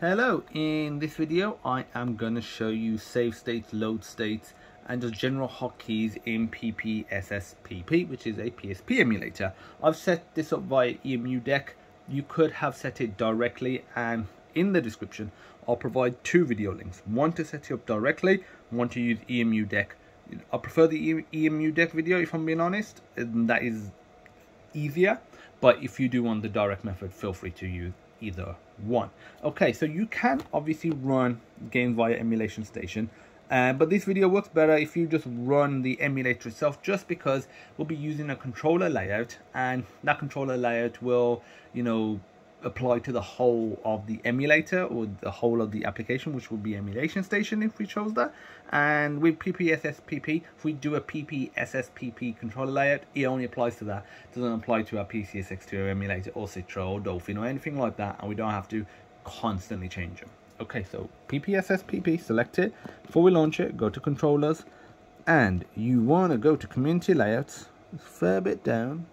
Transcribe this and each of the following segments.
Hello, in this video I am going to show you save states, load states and just general hotkeys in PPSSPP which is a PSP emulator. I've set this up via EmuDeck. You could have set it directly and in the description I'll provide two video links. One to set it up directly, one to use EmuDeck. I prefer the EmuDeck video if I'm being honest, that is easier. But if you do want the direct method, feel free to use either one. Okay, so you can obviously run games via emulation station. Uh, but this video works better if you just run the emulator itself just because we'll be using a controller layout and that controller layout will you know apply to the whole of the emulator or the whole of the application which would be emulation station if we chose that. And with PPSSPP if we do a PPSSPP controller layout it only applies to that. It doesn't apply to our PCSX2 emulator or Citra or Dolphin or anything like that and we don't have to constantly change them. Okay so PPSSPP select it. Before we launch it go to controllers and you want to go to community layouts a fair bit down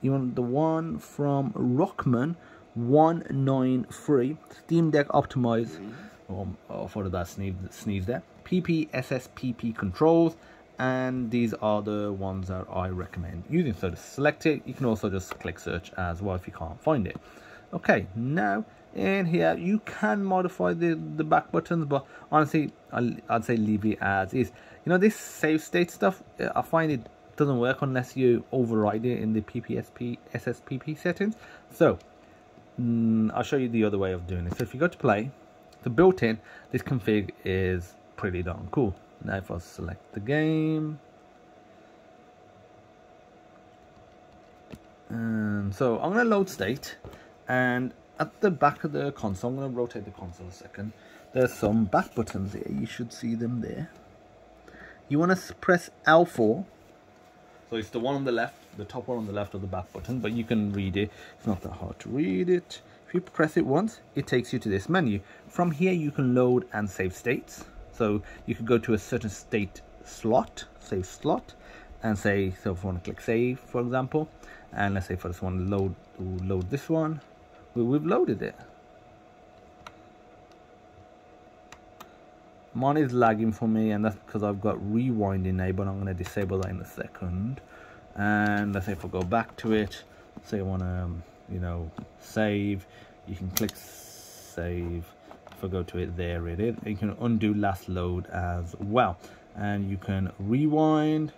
you want the one from Rockman 193 Steam Deck Optimize. Mm-hmm. Oh, oh for that sneeze, sneeze there. PPSSPP controls and these are the ones that I recommend using. So to select it, you can also just click search as well if you can't find it. Okay, now in here you can modify the the back buttons, but honestly, i I'd say leave it as is. You know this save state stuff, I find it doesn't work unless you override it in the PPSP SSPP settings. So mm, I'll show you the other way of doing it. So if you go to play, the built-in, this config is pretty darn cool. Now if I select the game, and so I'm to load state, and at the back of the console, I'm to rotate the console a second. There's some back buttons here. You should see them there. You want to press L4 so it's the one on the left, the top one on the left of the back button, but you can read it. It's not that hard to read it. If you press it once, it takes you to this menu. From here, you can load and save states. So you could go to a certain state slot, save slot, and say, so if I want to click save, for example, and let's say for this one, load, load this one, we've loaded it. Mine is lagging for me and that's because I've got rewind enabled. I'm going to disable that in a second. And let's say if I go back to it, say I want to, um, you know, save, you can click save. If I go to it, there it is. You can undo last load as well. And you can rewind.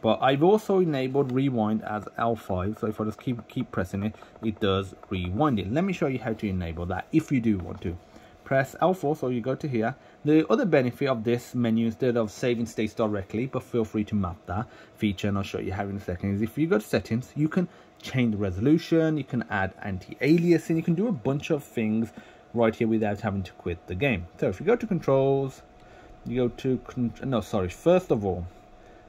But I've also enabled rewind as L5. So if I just keep keep pressing it, it does rewind it. Let me show you how to enable that if you do want to press L4 so you go to here. The other benefit of this menu instead of saving states directly but feel free to map that feature and I'll show you how in a second is if you go to settings you can change the resolution you can add anti-aliasing you can do a bunch of things right here without having to quit the game. So if you go to controls you go to no sorry first of all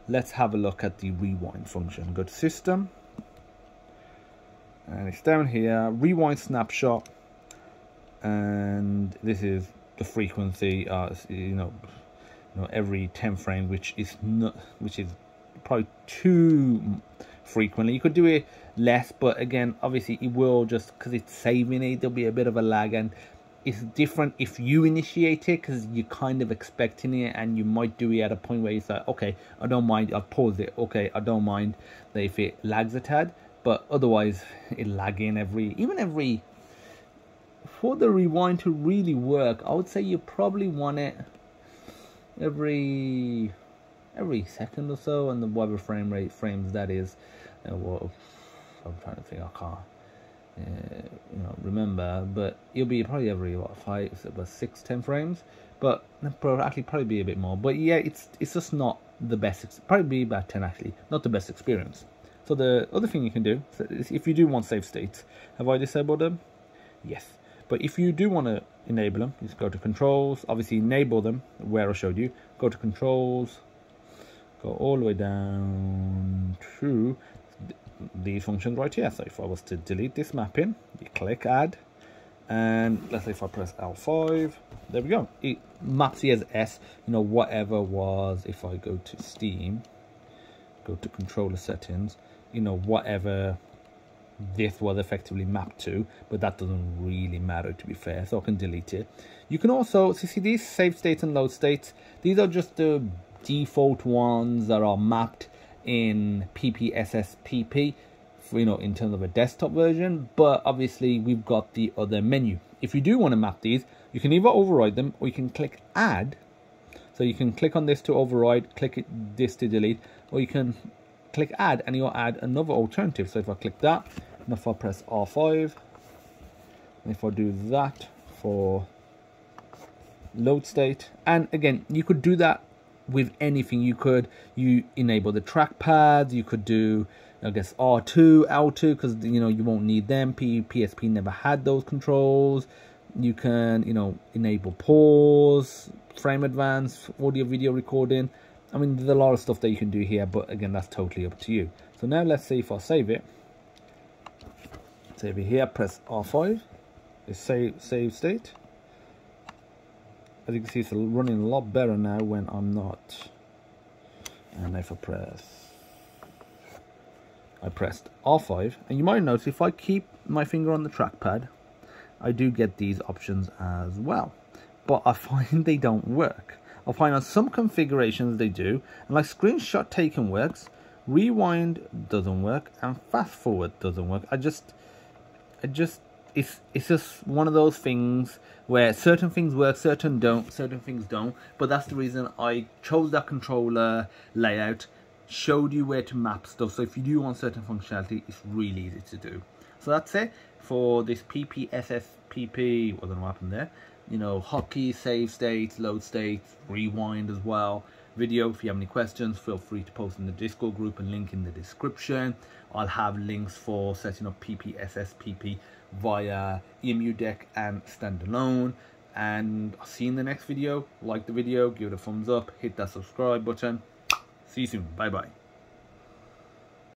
let's have a look at the rewind function. Go to system and it's down here rewind snapshot and this is the frequency uh, you know you know every 10 frames which is not which is probably too frequently. You could do it less but again obviously it will just because it's saving it there'll be a bit of a lag. And it's different if you initiate it because you're kind of expecting it and you might do it at a point where it's like okay i don't mind i'll pause it. Okay i don't mind that if it lags a tad. But otherwise it lagging every even every for the rewind to really work, I would say you probably want it every every second or so, and the whatever frame rate frames that is. Uh, well, I'm trying to think. I can't. Uh, you know, remember, but it'll be probably every what five, about six, ten frames, but actually probably be a bit more. But yeah, it's it's just not the best. Probably be about ten actually, not the best experience. So the other thing you can do, if you do want save states, have I disabled them? Yes. But if you do want to enable them, just go to controls, obviously enable them where I showed you. Go to controls, go all the way down to these functions right here. So if I was to delete this mapping, you click add, and let's say if I press L5, there we go. It maps it as S, you know, whatever was, if I go to Steam, go to controller settings, you know, whatever this was effectively mapped to, but that doesn't really matter to be fair, so I can delete it. You can also, so see these save states and load states, these are just the default ones that are mapped in PPSSPP, you know, in terms of a desktop version, but obviously we've got the other menu. If you do want to map these, you can either override them or you can click add. So you can click on this to override, click it, this to delete, or you can click add and you'll add another alternative. So if I click that, and if I press R5, and if I do that for load state, and again, you could do that with anything. You could you enable the trackpads. You could do I guess R2, L2 because you know you won't need them. P PSP never had those controls. You can you know enable pause, frame advance, audio video recording. I mean there's a lot of stuff that you can do here, but again that's totally up to you. So now let's see if I save it. Save it here. Press R5. It's save save state. As you can see it's running a lot better now when I'm not. And if I press I pressed R5 and you might notice if I keep my finger on the trackpad I do get these options as well. But I find they don't work. I find on some configurations they do. And like screenshot taken works rewind doesn't work and fast forward doesn't work. I just I just it's it's just one of those things where certain things work, certain don't, certain things don't. But that's the reason I chose that controller layout, showed you where to map stuff. So if you do want certain functionality, it's really easy to do. So that's it for this PPSSPP. What don't know what happened there. You know, hotkey, save states, load states, rewind as well video. If you have any questions, feel free to post in the Discord group and link in the description. I'll have links for setting up PPSSPP via EmuDeck and standalone. And I'll see you in the next video. Like the video, give it a thumbs up, hit that subscribe button. See you soon. Bye bye.